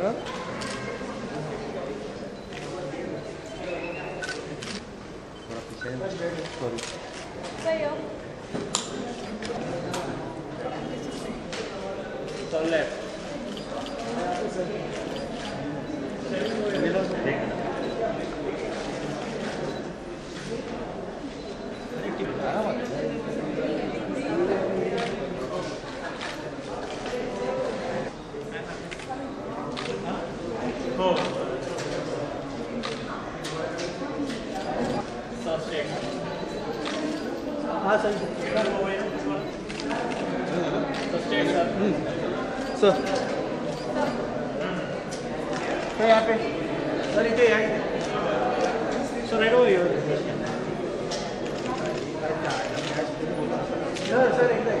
Huh? Sorry. Sa'yo. It's on left. Sir sir यहाँ पे. Sir इधर यहाँ So right over here. Sir sir इधर.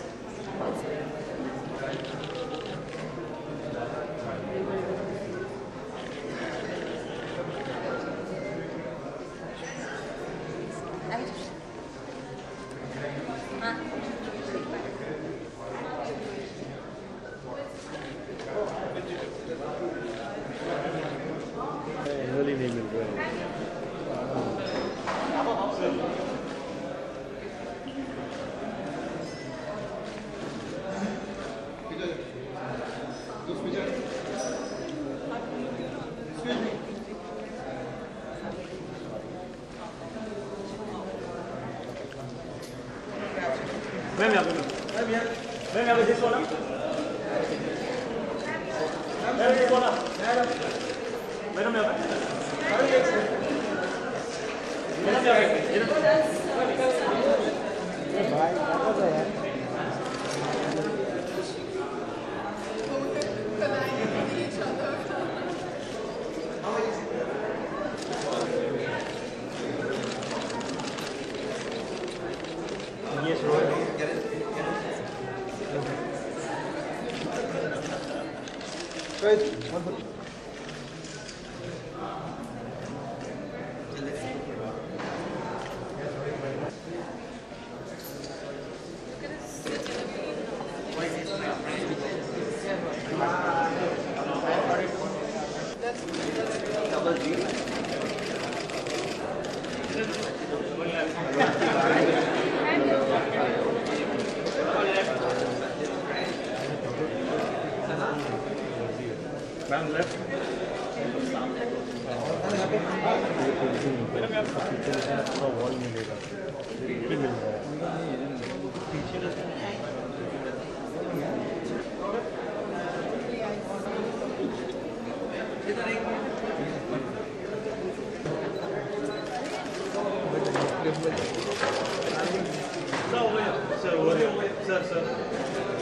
vem yardım et. vem vem et. Mem yardım et. Mem yardım et. Benim yardım et. Benim yardım et. Benim yardım et. Ma'am left madam यहाँ पे पीछे से पूरा wall मिलेगा ही मिल रहा है sir हो गया सर हो गया सर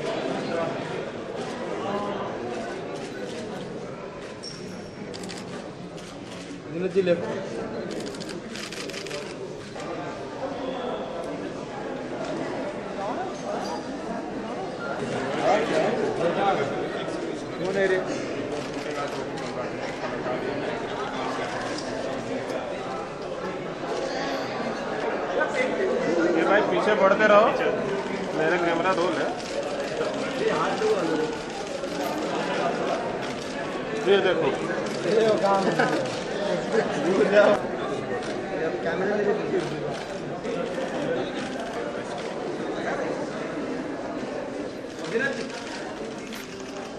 कौन है रे ये भाई पीछे बढ़ते रहो। मेरा कैमरा रोल है ये देखो। कैमरे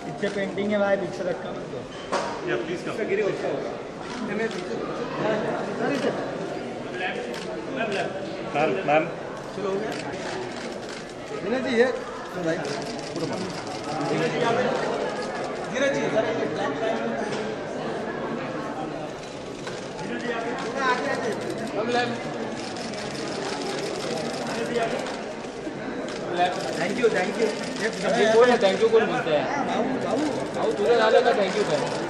पीछे पेंटिंग है भाई पीछे रखा please ma'am ma'am Vinod ji ये। तो भाई। पूरा thank you thank you thank you कोण म्हणते भाऊ तुझं झालं का थँक्यू काय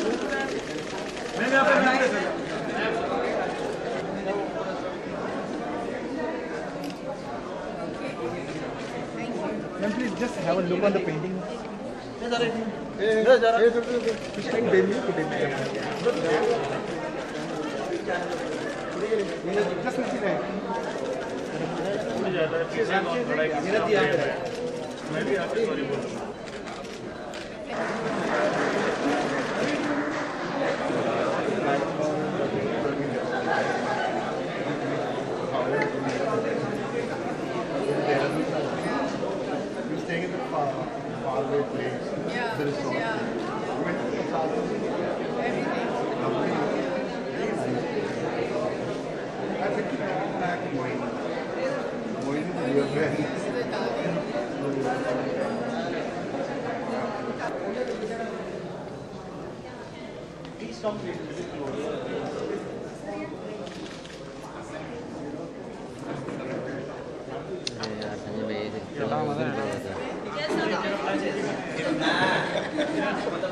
पर मैम यहाँ पे मैडम स्ट्रेट मैम रुको भैया straight. विनोद जी विनोद जी मैम यहाँ पे मैम यहाँ पे ma'am please just have a look yeah. Yeah. Everything. I think you can back Moin. To Yeah. Yeah,